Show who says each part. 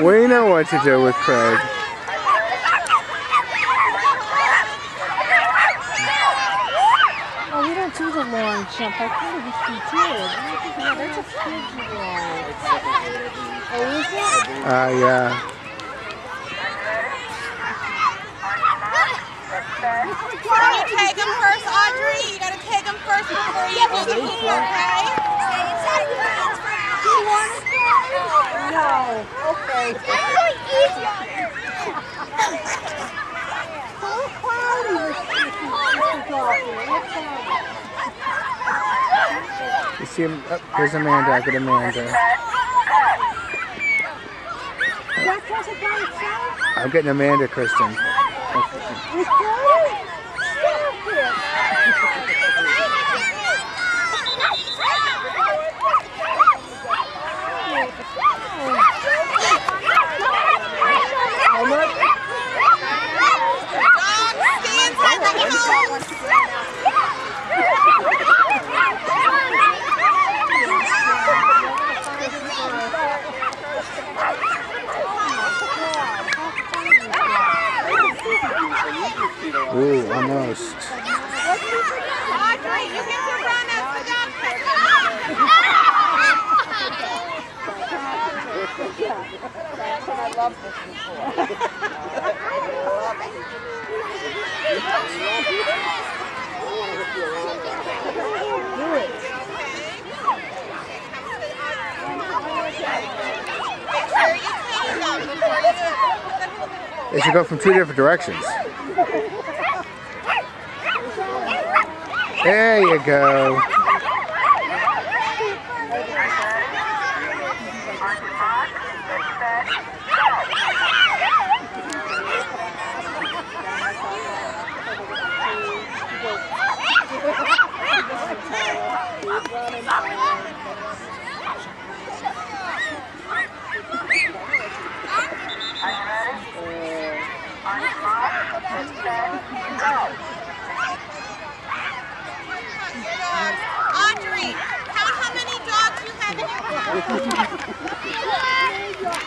Speaker 1: We know what to do with Craig.
Speaker 2: Oh, we don't do the long jump. I thought it was we did. Oh, that's a kid's one. Oh, is it?
Speaker 1: Uh, yeah.
Speaker 3: Can you tag him first, Audrey? You gotta tag him first before you do the pool, okay?
Speaker 2: No. Okay. So cloudy this this golfing.
Speaker 1: You see him? Oh, there's Amanda. I got Amanda.
Speaker 2: That does it by itself?
Speaker 1: I'm getting Amanda, Kristen.
Speaker 2: You got it? Stop it.
Speaker 3: Dog, stay inside the house.
Speaker 1: Ooh, almost.
Speaker 3: Audrey, you get to run as the dog catcher.
Speaker 2: I love this before.
Speaker 3: Make sure you clean them before you do it.
Speaker 1: They should go from two different directions. There you go.
Speaker 3: Audrey, count how many dogs you have in your car.